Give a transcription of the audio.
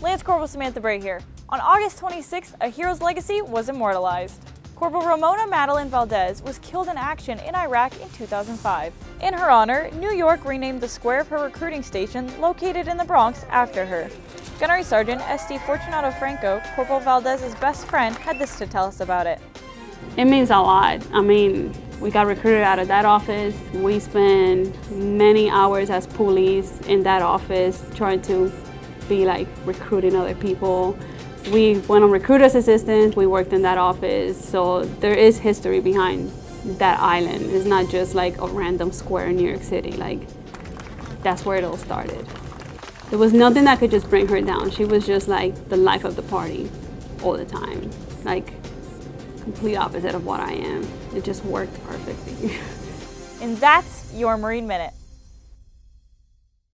Lance Corporal Samantha Bray here. On August 26th, a hero's legacy was immortalized. Corporal Ramona Madeline Valdez was killed in action in Iraq in 2005. In her honor, New York renamed the square of her recruiting station located in the Bronx after her. Gunnery Sergeant S.D. Fortunato Franco, Corporal Valdez's best friend, had this to tell us about it. It means a lot. I mean, we got recruited out of that office. We spent many hours as poolees in that office trying to be like recruiting other people. We went on recruiters assistance, we worked in that office, so there is history behind that island. It's not just like a random square in New York City, like that's where it all started. There was nothing that could just bring her down. She was just like the life of the party all the time. Like complete opposite of what I am. It just worked perfectly. and that's your Marine Minute.